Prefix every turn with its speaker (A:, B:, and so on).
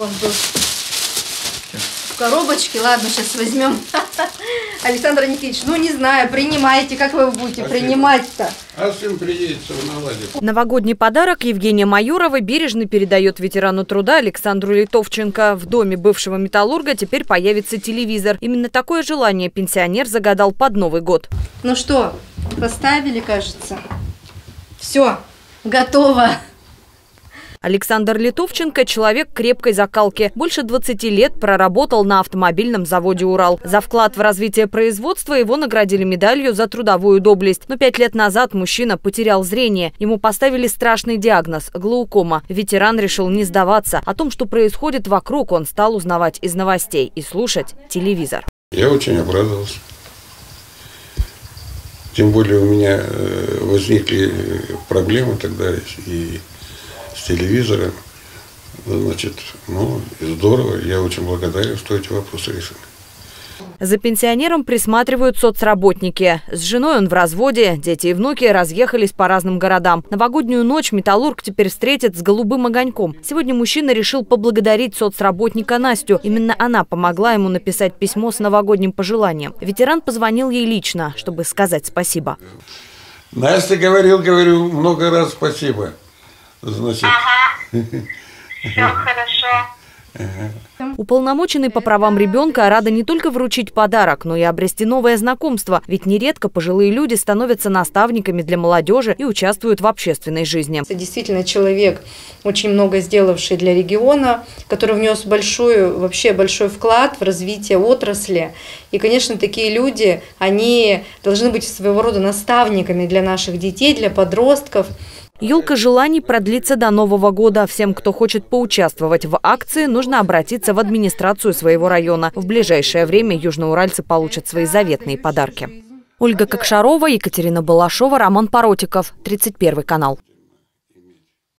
A: Он был в коробочке. Ладно, сейчас возьмем. Александр Никитич, ну не знаю, принимайте. Как вы его будете принимать-то?
B: А сын приедет, все наладит.
C: Новогодний подарок Евгения Майорова бережно передает ветерану труда Александру Литовченко. В доме бывшего металлурга теперь появится телевизор. Именно такое желание пенсионер загадал под Новый год.
A: Ну что, поставили, кажется. Все, готово.
C: Александр Литовченко – человек крепкой закалки. Больше 20 лет проработал на автомобильном заводе «Урал». За вклад в развитие производства его наградили медалью за трудовую доблесть. Но пять лет назад мужчина потерял зрение. Ему поставили страшный диагноз – глаукома. Ветеран решил не сдаваться. О том, что происходит вокруг, он стал узнавать из новостей и слушать телевизор.
B: Я очень обрадовался. Тем более у меня э, возникли э, проблемы тогда и с телевизором. Значит, ну, здорово. Я очень благодарен, что эти вопросы решены.
C: За пенсионером присматривают соцработники. С женой он в разводе, дети и внуки разъехались по разным городам. Новогоднюю ночь металлург теперь встретит с голубым огоньком. Сегодня мужчина решил поблагодарить соцработника Настю. Именно она помогла ему написать письмо с новогодним пожеланием. Ветеран позвонил ей лично, чтобы сказать спасибо.
B: Настя говорил, говорю, много раз спасибо. Значит,
D: Все хорошо.
C: Уполномоченный по правам ребенка рада не только вручить подарок, но и обрести новое знакомство. Ведь нередко пожилые люди становятся наставниками для молодежи и участвуют в общественной жизни.
A: Это действительно человек, очень много сделавший для региона, который внес большой, вообще большой вклад в развитие отрасли. И, конечно, такие люди, они должны быть своего рода наставниками для наших детей, для подростков.
C: Елка желаний продлится до Нового года. Всем, кто хочет поучаствовать в акции, нужно обратиться в администрацию своего района. В ближайшее время южноуральцы получат свои заветные подарки. Ольга Кокшарова, Екатерина Балашова, Роман Паротиков, 31 канал.